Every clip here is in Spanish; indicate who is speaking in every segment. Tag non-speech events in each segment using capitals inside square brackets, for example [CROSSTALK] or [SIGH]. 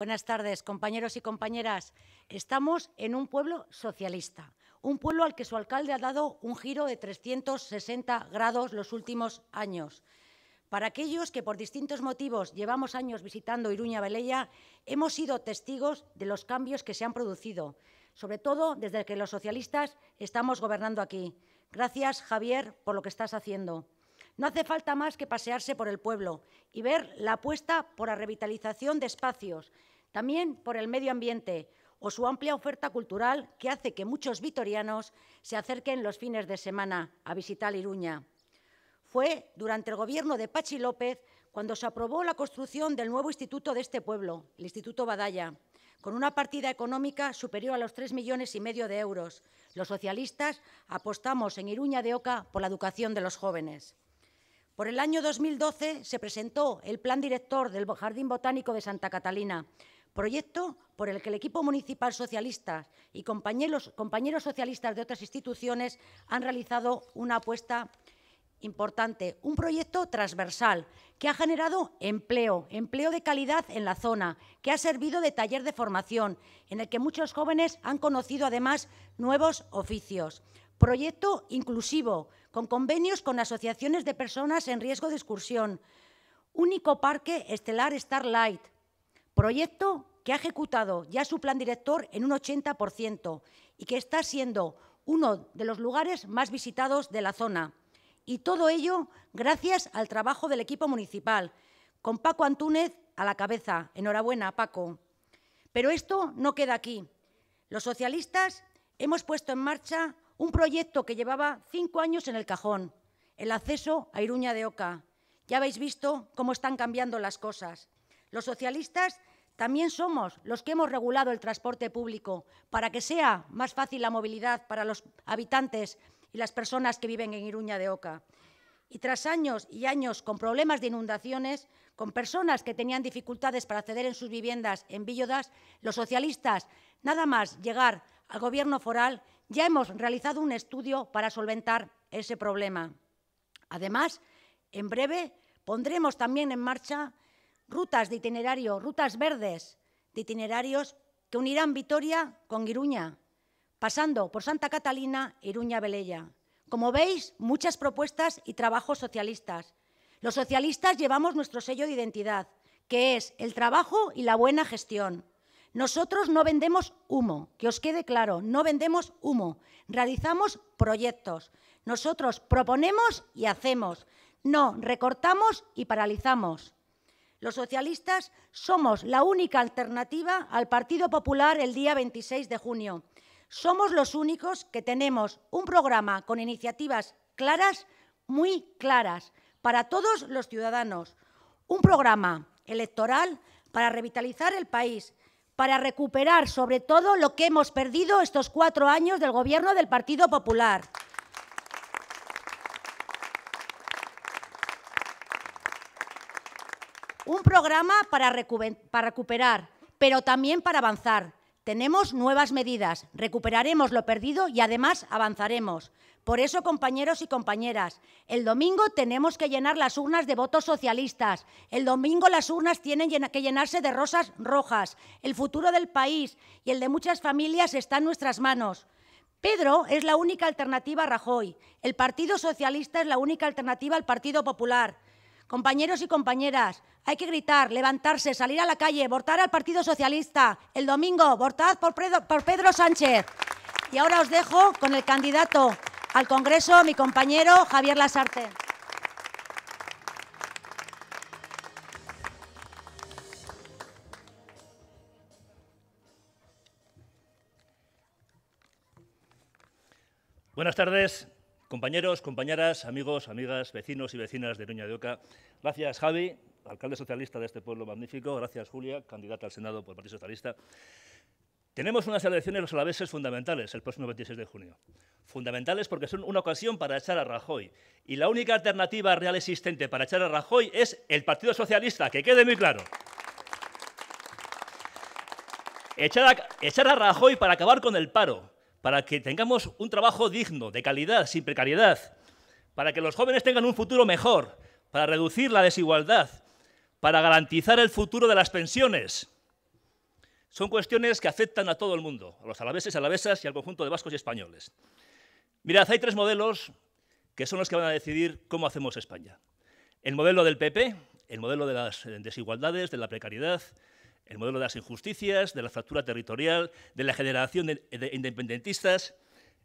Speaker 1: Buenas tardes, compañeros y compañeras. Estamos en un pueblo socialista, un pueblo al que su alcalde ha dado un giro de 360 grados los últimos años. Para aquellos que por distintos motivos llevamos años visitando Iruña Velella, hemos sido testigos de los cambios que se han producido, sobre todo desde que los socialistas estamos gobernando aquí. Gracias, Javier, por lo que estás haciendo. No hace falta más que pasearse por el pueblo y ver la apuesta por la revitalización de espacios, también por el medio ambiente o su amplia oferta cultural que hace que muchos vitorianos se acerquen los fines de semana a visitar Iruña. Fue durante el gobierno de Pachi López cuando se aprobó la construcción del nuevo instituto de este pueblo, el Instituto Badalla, con una partida económica superior a los tres millones y medio de euros. Los socialistas apostamos en Iruña de Oca por la educación de los jóvenes. Por el año 2012 se presentó el Plan Director del Jardín Botánico de Santa Catalina, proyecto por el que el equipo municipal socialista y compañeros, socialistas de otras instituciones han realizado una apuesta importante, un proyecto transversal que ha generado empleo, empleo de calidad en la zona, que ha servido de taller de formación, en el que muchos jóvenes han conocido además nuevos oficios. Proyecto inclusivo, con convenios con asociaciones de personas en riesgo de excursión. Único parque estelar Starlight. Proyecto que ha ejecutado ya su plan director en un 80% y que está siendo uno de los lugares más visitados de la zona. Y todo ello gracias al trabajo del equipo municipal, con Paco Antúnez a la cabeza. Enhorabuena, Paco. Pero esto no queda aquí. Los socialistas hemos puesto en marcha un proyecto que llevaba cinco años en el cajón, el acceso a Iruña de Oca. Ya habéis visto cómo están cambiando las cosas. Los socialistas también somos los que hemos regulado el transporte público para que sea más fácil la movilidad para los habitantes y las personas que viven en Iruña de Oca. Y tras años y años con problemas de inundaciones, con personas que tenían dificultades para acceder en sus viviendas en Villodas, los socialistas, nada más llegar al Gobierno foral, ya hemos realizado un estudio para solventar ese problema. Además, en breve pondremos también en marcha rutas de itinerario, rutas verdes de itinerarios que unirán Vitoria con Iruña, pasando por Santa Catalina, Iruña, Velella. Como veis, muchas propuestas y trabajos socialistas. Los socialistas llevamos nuestro sello de identidad, que es el trabajo y la buena gestión. Nosotros no vendemos humo, que os quede claro, no vendemos humo, realizamos proyectos. Nosotros proponemos y hacemos, no recortamos y paralizamos. Los socialistas somos la única alternativa al Partido Popular el día 26 de junio. Somos los únicos que tenemos un programa con iniciativas claras, muy claras, para todos los ciudadanos. Un programa electoral para revitalizar el país, para recuperar sobre todo lo que hemos perdido estos cuatro años del gobierno del Partido Popular. Un programa para, recuperar, pero también para avanzar, tenemos nuevas medidas, recuperaremos lo perdido y además avanzaremos. Por eso, compañeros y compañeras, el domingo tenemos que llenar las urnas de votos socialistas. El domingo las urnas tienen que llenarse de rosas rojas. El futuro del país y el de muchas familias está en nuestras manos. Pedro es la única alternativa a Rajoy. El Partido Socialista es la única alternativa al Partido Popular. Compañeros y compañeras, hay que gritar, levantarse, salir a la calle, votar al Partido Socialista. El domingo, votad por Pedro, Sánchez. Y ahora os dejo con el candidato al Congreso, mi compañero Javier Lasarte.
Speaker 2: Buenas tardes. Compañeros, compañeras, amigos, amigas, vecinos y vecinas de Nuña de Oca, gracias Javi, alcalde socialista de este pueblo magnífico, gracias Julia, candidata al Senado por el Partido Socialista. Tenemos unas elecciones los alaveses fundamentales el próximo 26 de junio. Fundamentales porque son una ocasión para echar a Rajoy. Y la única alternativa real existente para echar a Rajoy es el Partido Socialista, que quede muy claro. Echar a, echar a Rajoy para acabar con el paro, para que tengamos un trabajo digno, de calidad, sin precariedad, para que los jóvenes tengan un futuro mejor, para reducir la desigualdad, para garantizar el futuro de las pensiones. Son cuestiones que afectan a todo el mundo, a los alaveses, alavesas y al conjunto de vascos y españoles. Mirad, hay tres modelos que son los que van a decidir cómo hacemos España. El modelo del PP, el modelo de las desigualdades, de la precariedad, el modelo de las injusticias, de la fractura territorial, de la generación de, independentistas,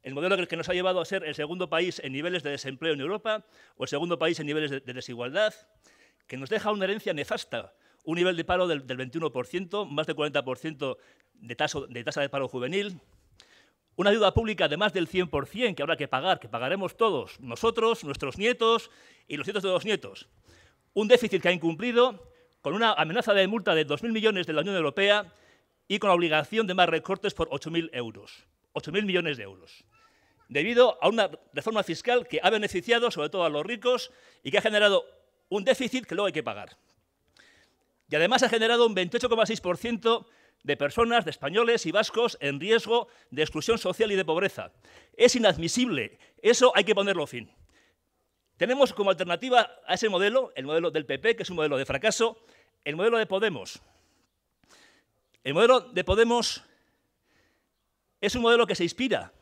Speaker 2: el modelo que nos ha llevado a ser el segundo país en niveles de desempleo en Europa o el segundo país en niveles de, desigualdad, que nos deja una herencia nefasta, un nivel de paro del, 21%, más del 40% de, tasa de paro juvenil, una deuda pública de más del 100% que habrá que pagar, que pagaremos todos, nosotros, nuestros nietos y los nietos de los nietos. Un déficit que ha incumplido, con una amenaza de multa de 2.000 millones de la Unión Europea y con la obligación de más recortes por 8.000 euros, 8.000 millones de euros, debido a una reforma fiscal que ha beneficiado sobre todo a los ricos y que ha generado un déficit que luego hay que pagar. Y además ha generado un 28,6% de personas, de españoles y vascos en riesgo de exclusión social y de pobreza. Es inadmisible. Eso hay que ponerlo fin. Tenemos como alternativa a ese modelo, el modelo del PP, que es un modelo de fracaso, el modelo de Podemos. El modelo de Podemos es un modelo que se inspira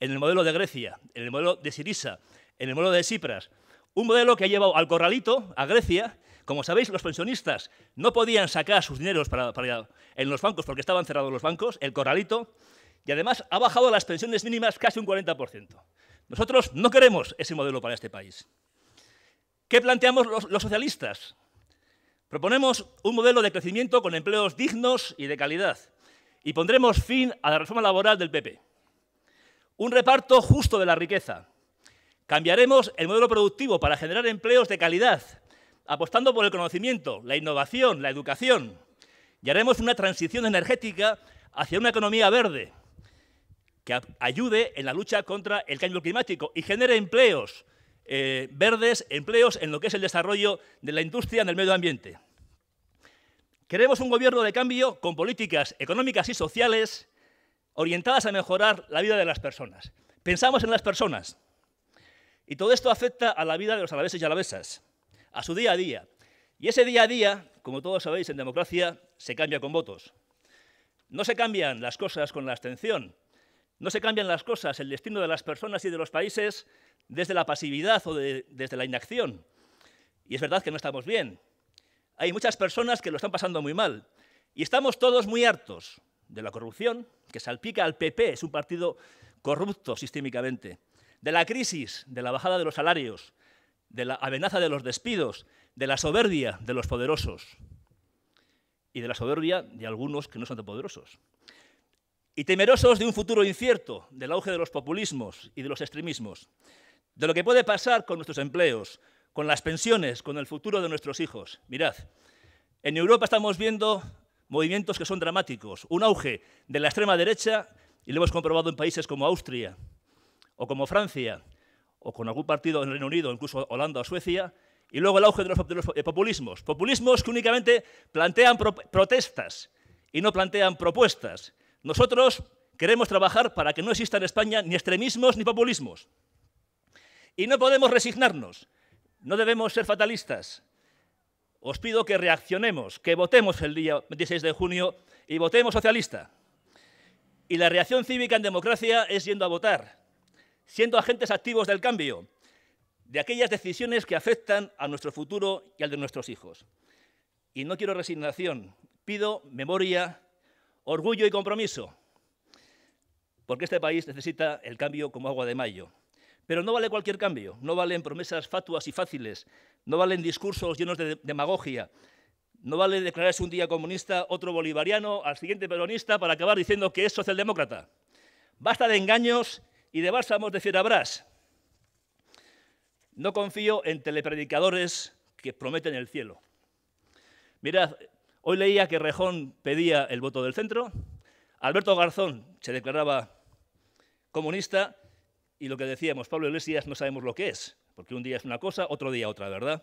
Speaker 2: en el modelo de Grecia, en el modelo de Sirisa, en el modelo de Cipras. Un modelo que ha llevado al corralito, a Grecia, como sabéis, los pensionistas no podían sacar sus dineros para, en los bancos porque estaban cerrados los bancos, el corralito, y además ha bajado las pensiones mínimas casi un 40%. Nosotros no queremos ese modelo para este país. ¿Qué planteamos los, socialistas? Proponemos un modelo de crecimiento con empleos dignos y de calidad y pondremos fin a la reforma laboral del PP. Un reparto justo de la riqueza. Cambiaremos el modelo productivo para generar empleos de calidad apostando por el conocimiento, la innovación, la educación. Y haremos una transición energética hacia una economía verde que ayude en la lucha contra el cambio climático y genere empleos eh, verdes, empleos en lo que es el desarrollo de la industria en el medio ambiente. Queremos un gobierno de cambio con políticas económicas y sociales orientadas a mejorar la vida de las personas. Pensamos en las personas. Y todo esto afecta a la vida de los alaveses y alavesas a su día a día. Y ese día a día, como todos sabéis, en democracia se cambia con votos. No se cambian las cosas con la abstención, no se cambian las cosas, el destino de las personas y de los países desde la pasividad o desde la inacción. Y es verdad que no estamos bien. Hay muchas personas que lo están pasando muy mal. Y estamos todos muy hartos de la corrupción, que salpica al PP, es un partido corrupto sistémicamente, de la crisis, de la bajada de los salarios, de la amenaza de los despidos, de la soberbia de los poderosos y de la soberbia de algunos que no son tan poderosos. Y temerosos de un futuro incierto, del auge de los populismos y de los extremismos, de lo que puede pasar con nuestros empleos, con las pensiones, con el futuro de nuestros hijos. Mirad, en Europa estamos viendo movimientos que son dramáticos, un auge de la extrema derecha, y lo hemos comprobado en países como Austria o como Francia, o con algún partido en el Reino Unido, incluso Holanda o Suecia, y luego el auge de los, eh, populismos. Populismos que únicamente plantean protestas y no plantean propuestas. Nosotros queremos trabajar para que no exista en España ni extremismos ni populismos. Y no podemos resignarnos, no debemos ser fatalistas. Os pido que reaccionemos, que votemos el día 26 de junio y votemos socialista. Y la reacción cívica en democracia es yendo a votar siendo agentes activos del cambio, de aquellas decisiones que afectan a nuestro futuro y al de nuestros hijos. Y no quiero resignación, pido memoria, orgullo y compromiso, porque este país necesita el cambio como agua de mayo. Pero no vale cualquier cambio, no valen promesas fatuas y fáciles, no valen discursos llenos de demagogia, no vale declararse un día comunista, otro bolivariano, al siguiente peronista para acabar diciendo que es socialdemócrata. Basta de engaños y de bálsamos de Fierabras. No confío en telepredicadores que prometen el cielo. Mirad, hoy leía que Rejón pedía el voto del centro, Alberto Garzón se declaraba comunista y lo que decíamos, Pablo Iglesias no sabemos lo que es, porque un día es una cosa, otro día otra, ¿verdad?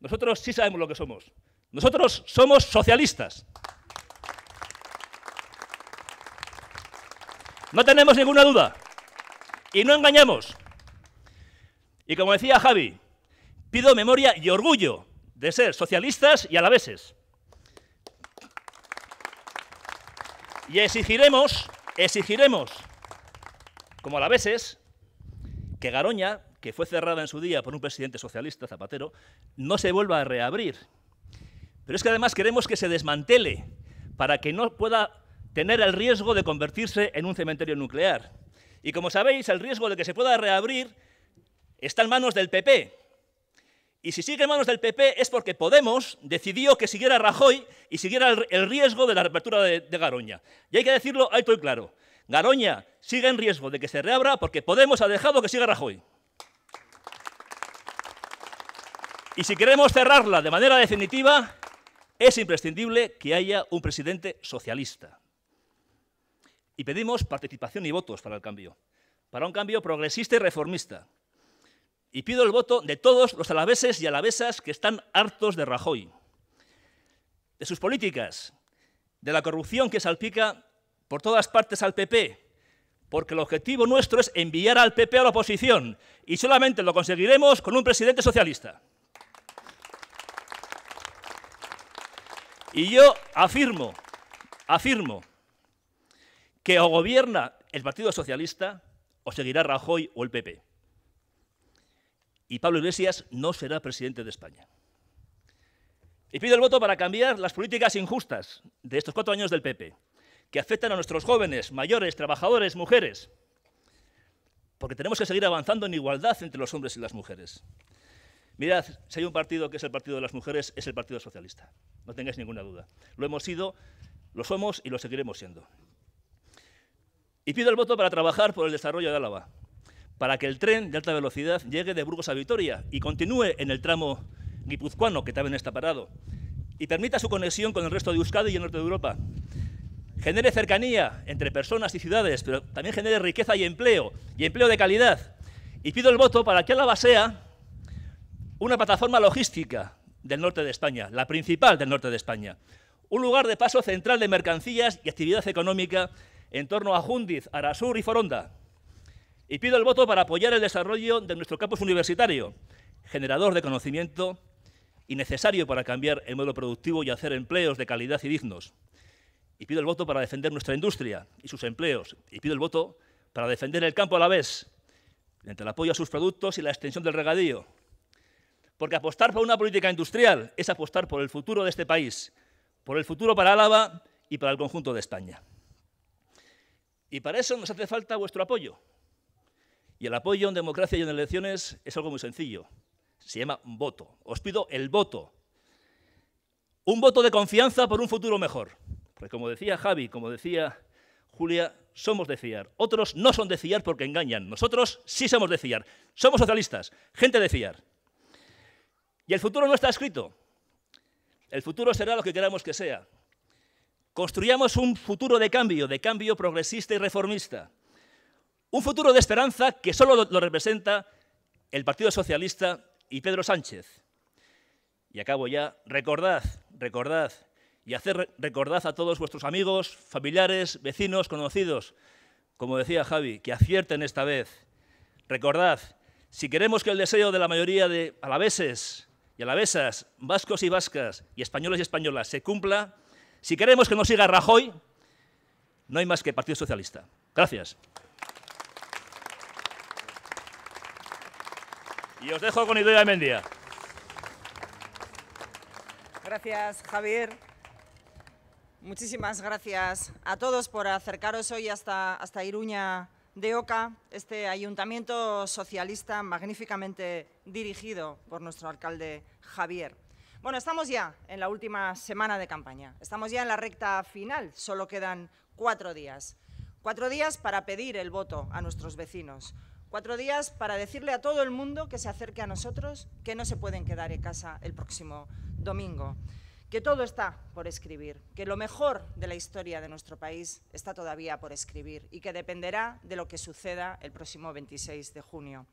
Speaker 2: Nosotros sí sabemos lo que somos. Nosotros somos socialistas. No tenemos ninguna duda. Y no engañamos. Y como decía Javi, pido memoria y orgullo de ser socialistas y alaveses. Y exigiremos, exigiremos, como a la veces, que Garoña, que fue cerrada en su día por un presidente socialista, Zapatero, no se vuelva a reabrir. Pero es que además queremos que se desmantele para que no pueda tener el riesgo de convertirse en un cementerio nuclear. Y como sabéis, el riesgo de que se pueda reabrir está en manos del PP. Y si sigue en manos del PP es porque Podemos decidió que siguiera Rajoy y siguiera el, riesgo de la reapertura de, de Garoña. Y hay que decirlo alto y claro. Garoña sigue en riesgo de que se reabra porque Podemos ha dejado que siga Rajoy. Y si queremos cerrarla de manera definitiva, es imprescindible que haya un presidente socialista. Y pedimos participación y votos para el cambio, para un cambio progresista y reformista. Y pido el voto de todos los alaveses y alavesas que están hartos de Rajoy, de sus políticas, de la corrupción que salpica por todas partes al PP, porque el objetivo nuestro es enviar al PP a la oposición y solamente lo conseguiremos con un presidente socialista. Y yo afirmo, afirmo, que o gobierna el Partido Socialista o seguirá Rajoy o el PP. Y Pablo Iglesias no será presidente de España. Y pido el voto para cambiar las políticas injustas de estos cuatro años del PP que afectan a nuestros jóvenes, mayores, trabajadores, mujeres. Porque tenemos que seguir avanzando en igualdad entre los hombres y las mujeres. Mirad, si hay un partido que es el partido de las mujeres, es el Partido Socialista. No tengáis ninguna duda. Lo hemos sido, lo somos y lo seguiremos siendo. Y pido el voto para trabajar por el desarrollo de Álava, para que el tren de alta velocidad llegue de Burgos a Vitoria y continúe en el tramo guipuzcoano, que también está parado, y permita su conexión con el resto de Euskadi y el norte de Europa, genere cercanía entre personas y ciudades, pero también genere riqueza y empleo, y empleo de calidad. Y pido el voto para que Álava sea una plataforma logística del norte de España, la principal del norte de España. Un lugar de paso central de mercancías y actividad económica en torno a Jundiz, Arasur y Foronda. Y pido el voto para apoyar el desarrollo de nuestro campus universitario, generador de conocimiento y necesario para cambiar el modelo productivo y hacer empleos de calidad y dignos. Y pido el voto para defender nuestra industria y sus empleos. Y pido el voto para defender el campo a la vez, entre el apoyo a sus productos y la extensión del regadío. Porque apostar por una política industrial es apostar por el futuro de este país, por el futuro para Álava y para el conjunto de España. Y para eso nos hace falta vuestro apoyo. Y el apoyo en democracia y en elecciones es algo muy sencillo. Se llama voto. Os pido el voto. Un voto de confianza por un futuro mejor. Porque como decía Javi, como decía Julia, somos de fiar. Otros no son de fiar porque engañan. Nosotros sí somos de fiar. Somos socialistas, gente de fiar. Y el futuro no está escrito. El futuro será lo que queramos que sea. Construyamos un futuro de cambio, de cambio progresista y reformista. Un futuro de esperanza que solo lo representa el Partido Socialista y Pedro Sánchez. Y acabo ya, recordad, recordad y hacer recordad a todos vuestros amigos, familiares, vecinos, conocidos, como decía Javi, que acierten esta vez. Recordad, si queremos que el deseo de la mayoría de alaveses y alavesas, vascos y vascas, y españoles y españolas se cumpla, si queremos que nos siga Rajoy, no hay más que Partido Socialista. Gracias. Y os dejo con Idoia Mendia.
Speaker 3: Gracias, Javier. Muchísimas gracias a todos por acercaros hoy hasta, hasta Iruña de Oca, este ayuntamiento socialista magníficamente dirigido por nuestro alcalde Javier. Bueno, estamos ya en la última semana de campaña, estamos ya en la recta final, solo quedan cuatro días. Cuatro días para pedir el voto a nuestros vecinos, cuatro días para decirle a todo el mundo que se acerque a nosotros que no se pueden quedar en casa el próximo domingo que todo está por escribir, que lo mejor de la historia de nuestro país está todavía por escribir y que dependerá de lo que suceda el próximo 26 de junio.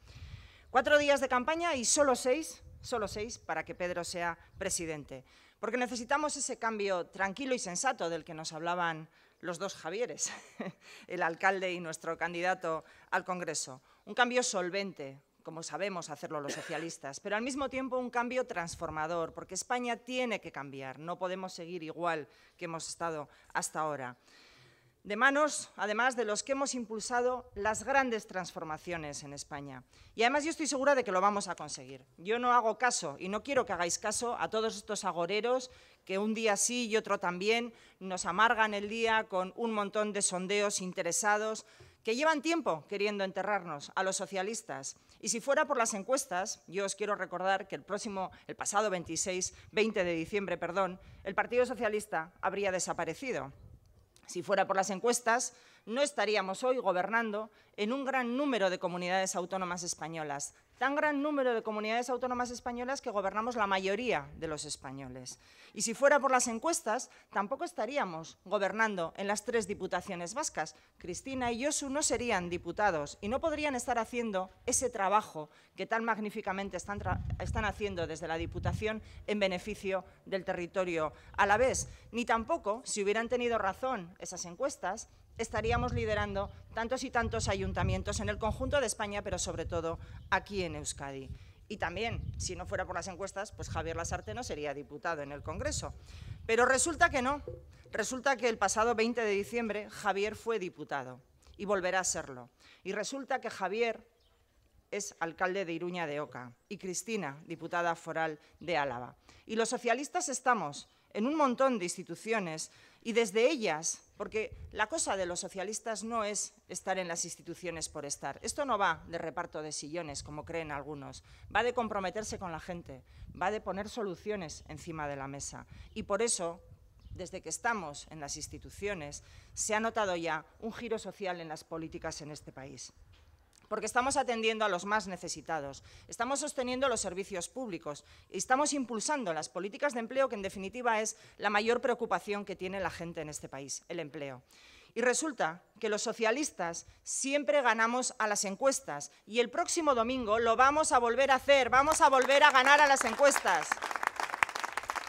Speaker 3: Cuatro días de campaña y solo seis, solo seis para que Pedro sea presidente, porque necesitamos ese cambio tranquilo y sensato del que nos hablaban los dos Javieres, [LAUGHS] el alcalde y nuestro candidato al Congreso. Un cambio solvente, como sabemos hacerlo los socialistas, pero al mismo tiempo un cambio transformador, porque España tiene que cambiar, no podemos seguir igual que hemos estado hasta ahora. de manos, además, de los que hemos impulsado las grandes transformaciones en España. Y además yo estoy segura de que lo vamos a conseguir. Yo no hago caso y no quiero que hagáis caso a todos estos agoreros que un día sí y otro también nos amargan el día con un montón de sondeos interesados que llevan tiempo queriendo enterrarnos a los socialistas. Y si fuera por las encuestas, yo os quiero recordar que el próximo, el pasado 26, 20 de diciembre, perdón, el Partido Socialista habría desaparecido. Si fuera por las encuestas, no estaríamos hoy gobernando en un gran número de comunidades autónomas españolas, tan gran número de comunidades autónomas españolas que gobernamos la mayoría de los españoles. Y si fuera por las encuestas, tampoco estaríamos gobernando en las tres diputaciones vascas. Cristina y Josu no serían diputados y no podrían estar haciendo ese trabajo que tan magníficamente están, están haciendo desde la Diputación en beneficio del territorio a la vez. Ni tampoco, si hubieran tenido razón esas encuestas, estaríamos liderando tantos y tantos ayuntamientos en el conjunto de España, pero sobre todo aquí en Euskadi. Y también, si no fuera por las encuestas, pues Javier Lasarte no sería diputado en el Congreso. Pero resulta que no. Resulta que el pasado 20 de diciembre Javier fue diputado y volverá a serlo. Y resulta que Javier es alcalde de Iruña de Oca y Cristina, diputada foral de Álava. Y los socialistas estamos en un montón de instituciones y desde ellas, porque la cosa de los socialistas no es estar en las instituciones por estar. Esto no va de reparto de sillones, como creen algunos. Va de comprometerse con la gente, va de poner soluciones encima de la mesa. Y por eso, desde que estamos en las instituciones, se ha notado ya un giro social en las políticas en este país porque estamos atendiendo a los más necesitados, estamos sosteniendo los servicios públicos y estamos impulsando las políticas de empleo, que en definitiva es la mayor preocupación que tiene la gente en este país, el empleo. Y resulta que los socialistas siempre ganamos a las encuestas y el próximo domingo lo vamos a volver a hacer, vamos a volver a ganar a las encuestas.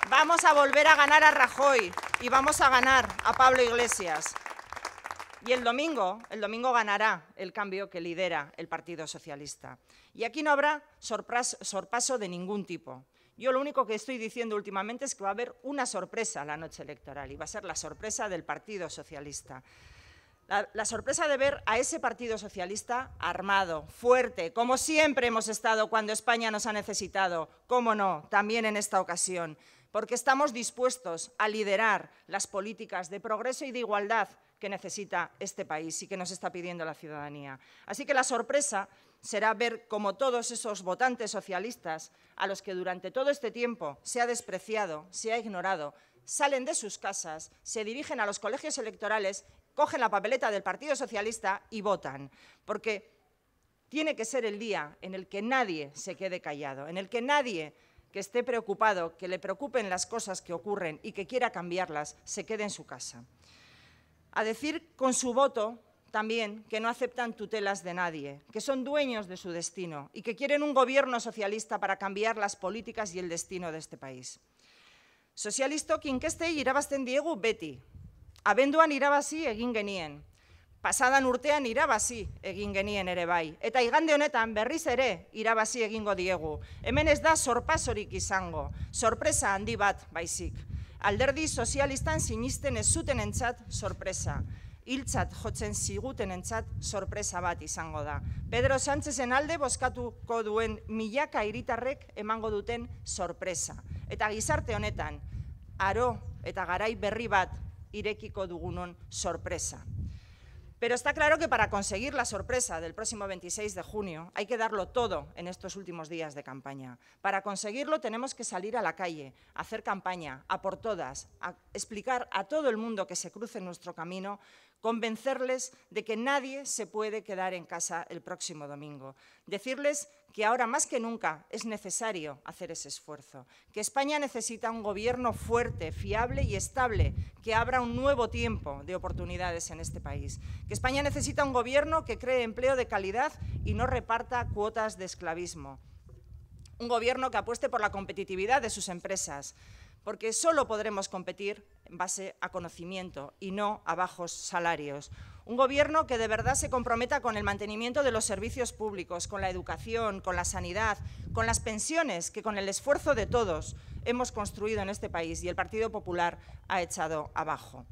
Speaker 3: Vamos a volver a ganar a Rajoy y vamos a ganar a Pablo Iglesias. Y el domingo, el domingo ganará el cambio que lidera el Partido Socialista. Y aquí no habrá sorpaso de ningún tipo. Yo lo único que estoy diciendo últimamente es que va a haber una sorpresa la noche electoral y va a ser la sorpresa del Partido Socialista. La, la, sorpresa de ver a ese Partido Socialista armado, fuerte, como siempre hemos estado cuando España nos ha necesitado, cómo no, también en esta ocasión, porque estamos dispuestos a liderar las políticas de progreso y de igualdad que necesita este país y que nos está pidiendo la ciudadanía. Así que la sorpresa será ver cómo todos esos votantes socialistas, a los que durante todo este tiempo se ha despreciado, se ha ignorado, salen de sus casas, se dirigen a los colegios electorales, cogen la papeleta del Partido Socialista y votan. Porque tiene que ser el día en el que nadie se quede callado, en el que nadie que esté preocupado, que le preocupen las cosas que ocurren y que quiera cambiarlas, se quede en su casa a decir con su voto también que no aceptan tutelas de nadie, que son dueños de su destino y que quieren un gobierno socialista para cambiar las políticas y el destino de este país. Sozialistok inkeste irabazten diegu beti. Abenduan irabazi egin genien. Pasadan urtean irabazi egin genien ere bai. Eta igande honetan berriz ere irabazi egingo diegu. Hemen ez da sorpasorik izango. Sorpresa handi bat baizik alderdi sozialistan sinisten ez zuten entzat sorpresa. Hiltzat jotzen ziguten entzat sorpresa bat izango da. Pedro Sánchezen alde bozkatuko duen milaka hiritarrek emango duten sorpresa. Eta gizarte honetan, aro eta garai berri bat irekiko dugunon sorpresa. Pero está claro que para conseguir la sorpresa del próximo 26 de junio hay que darlo todo en estos últimos días de campaña. Para conseguirlo tenemos que salir a la calle, hacer campaña, a por todas, explicar a todo el mundo que se cruce en nuestro camino convencerles de que nadie se puede quedar en casa el próximo domingo, decirles que ahora más que nunca es necesario hacer ese esfuerzo, que España necesita un gobierno fuerte, fiable y estable, que abra un nuevo tiempo de oportunidades en este país, que España necesita un gobierno que cree empleo de calidad y no reparta cuotas de esclavismo, un gobierno que apueste por la competitividad de sus empresas, porque solo podremos competir en base a conocimiento y no a bajos salarios. Un gobierno que de verdad se comprometa con el mantenimiento de los servicios públicos, con la educación, con la sanidad, con las pensiones que con el esfuerzo de todos hemos construido en este país y el Partido Popular ha echado abajo.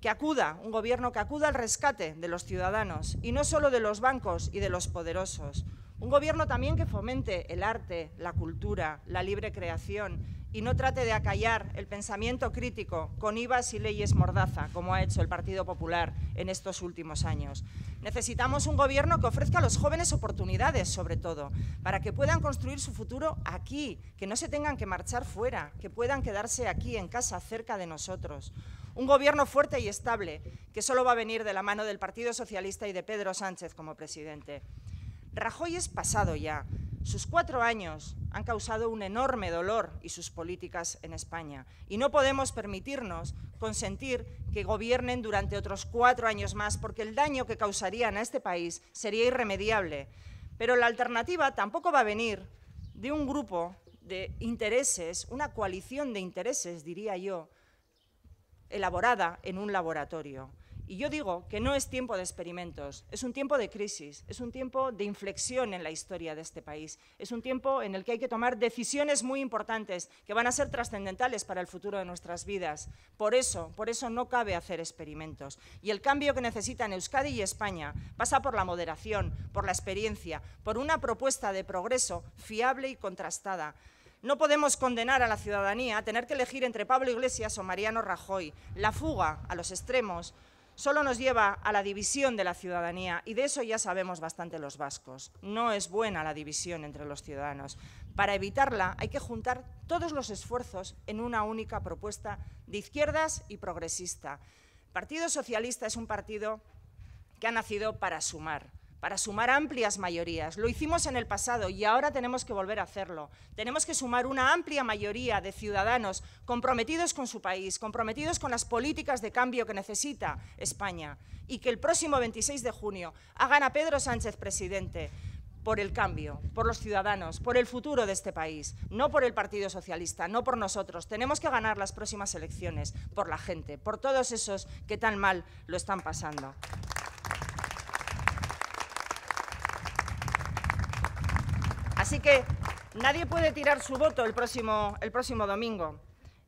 Speaker 3: que acuda, un gobierno que acuda al rescate de los ciudadanos y no solo de los bancos y de los poderosos. Un gobierno también que fomente el arte, la cultura, la libre creación y no trate de acallar el pensamiento crítico con IVAs y leyes mordaza, como ha hecho el Partido Popular en estos últimos años. Necesitamos un gobierno que ofrezca a los jóvenes oportunidades, sobre todo, para que puedan construir su futuro aquí, que no se tengan que marchar fuera, que puedan quedarse aquí en casa, cerca de nosotros. Un gobierno fuerte y estable, que solo va a venir de la mano del Partido Socialista y de Pedro Sánchez como presidente. Rajoy es pasado ya, sus cuatro años han causado un enorme dolor y sus políticas en España. Y no podemos permitirnos consentir que gobiernen durante otros cuatro años más, porque el daño que causarían a este país sería irremediable. Pero la alternativa tampoco va a venir de un grupo de intereses, una coalición de intereses, diría yo, elaborada en un laboratorio. Y yo digo que no es tiempo de experimentos, es un tiempo de crisis, es un tiempo de inflexión en la historia de este país, es un tiempo en el que hay que tomar decisiones muy importantes que van a ser trascendentales para el futuro de nuestras vidas. Por eso, por eso no cabe hacer experimentos. Y el cambio que necesitan Euskadi y España pasa por la moderación, por la experiencia, por una propuesta de progreso fiable y contrastada. No podemos condenar a la ciudadanía a tener que elegir entre Pablo Iglesias o Mariano Rajoy. La fuga a los extremos solo nos lleva a la división de la ciudadanía y de eso ya sabemos bastante los vascos. No es buena la división entre los ciudadanos. Para evitarla hay que juntar todos los esfuerzos en una única propuesta de izquierdas y progresista. El Partido Socialista es un partido que ha nacido para sumar, para sumar amplias mayorías. Lo hicimos en el pasado y ahora tenemos que volver a hacerlo. Tenemos que sumar una amplia mayoría de ciudadanos comprometidos con su país, comprometidos con las políticas de cambio que necesita España y que el próximo 26 de junio hagan a Pedro Sánchez presidente por el cambio, por los ciudadanos, por el futuro de este país, no por el Partido Socialista, no por nosotros. Tenemos que ganar las próximas elecciones por la gente, por todos esos que tan mal lo están pasando. Así que nadie puede tirar su voto el próximo, el próximo domingo.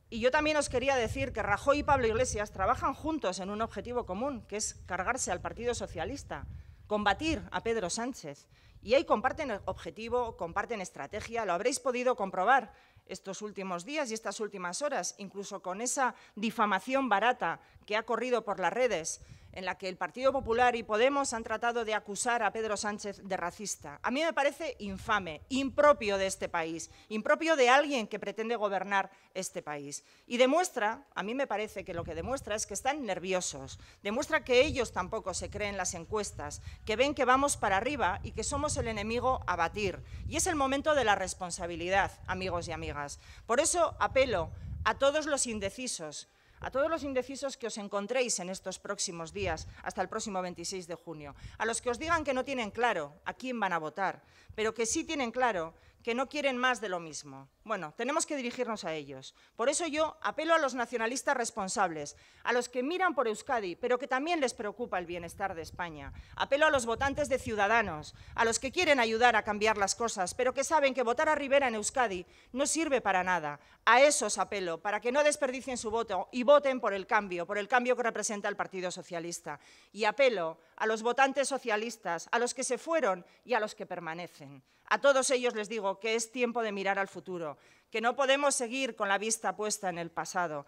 Speaker 3: Y yo también os quería decir que Rajoy y Pablo Iglesias trabajan juntos en un objetivo común, que es cargarse al Partido Socialista, combatir a Pedro Sánchez. Y ahí comparten objetivo, comparten estrategia, lo habréis podido comprobar estos últimos días y estas últimas horas, incluso con esa difamación barata que ha corrido por las redes en la que el Partido Popular y Podemos han tratado de acusar a Pedro Sánchez de racista. A mí me parece infame, impropio de este país, impropio de alguien que pretende gobernar este país. Y demuestra, a mí me parece que lo que demuestra es que están nerviosos, demuestra que ellos tampoco se creen las encuestas, que ven que vamos para arriba y que somos el enemigo a batir. Y es el momento de la responsabilidad, amigos y amigas. Por eso apelo a todos los indecisos, a todos los indecisos que os encontréis en estos próximos días, hasta el próximo 26 de junio, a los que os digan que no tienen claro a quién van a votar, pero que sí tienen claro que no quieren más de lo mismo. Bueno, tenemos que dirigirnos a ellos. Por eso yo apelo a los nacionalistas responsables, a los que miran por Euskadi, pero que también les preocupa el bienestar de España. Apelo a los votantes de Ciudadanos, a los que quieren ayudar a cambiar las cosas, pero que saben que votar a Rivera en Euskadi no sirve para nada. A esos apelo, para que no desperdicien su voto y voten por el cambio, por el cambio que representa el Partido Socialista. Y apelo a los votantes socialistas, a los que se fueron y a los que permanecen. A todos ellos les digo que es tiempo de mirar al futuro, que no podemos seguir con la vista puesta en el pasado,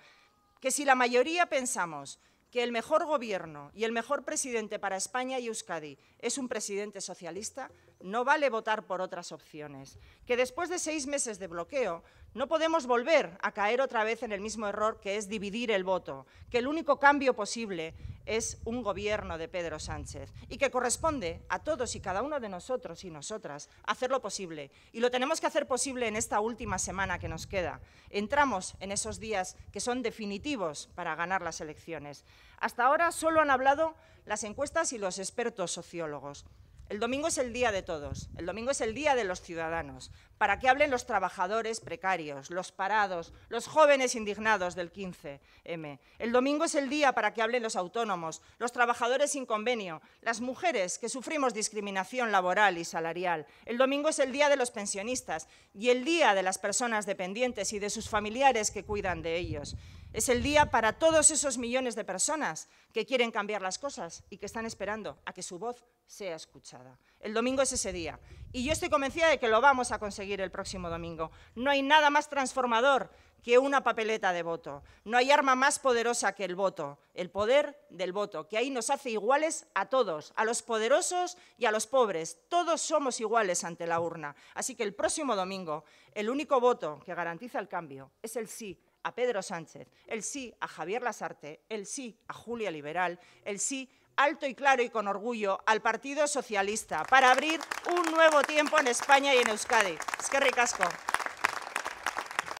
Speaker 3: que si la mayoría pensamos que el mejor gobierno y el mejor presidente para España y Euskadi es un presidente socialista, no vale votar por otras opciones. Que después de seis meses de bloqueo no podemos volver a caer otra vez en el mismo error que es dividir el voto, que el único cambio posible es un gobierno de Pedro Sánchez y que corresponde a todos y cada uno de nosotros y nosotras hacerlo posible. Y lo tenemos que hacer posible en esta última semana que nos queda. Entramos en esos días que son definitivos para ganar las elecciones. Hasta ahora solo han hablado las encuestas y los expertos sociólogos. El domingo es el día de todos, el domingo es el día de los ciudadanos, para que hablen los trabajadores precarios, los parados, los jóvenes indignados del 15M. El domingo es el día para que hablen los autónomos, los trabajadores sin convenio, las mujeres que sufrimos discriminación laboral y salarial. El domingo es el día de los pensionistas y el día de las personas dependientes y de sus familiares que cuidan de ellos. Es el día para todos esos millones de personas que quieren cambiar las cosas y que están esperando a que su voz sea escuchada. El domingo es ese día. Y yo estoy convencida de que lo vamos a conseguir el próximo domingo. No hay nada más transformador que una papeleta de voto. No hay arma más poderosa que el voto, el poder del voto, que ahí nos hace iguales a todos, a los poderosos y a los pobres. Todos somos iguales ante la urna. Así que el próximo domingo, el único voto que garantiza el cambio es el sí a Pedro Sánchez, el sí a Javier Lasarte, el sí a Julia Liberal, el sí alto y claro y con orgullo al Partido Socialista para abrir un nuevo tiempo en España y en Euskadi. Es que ricasco.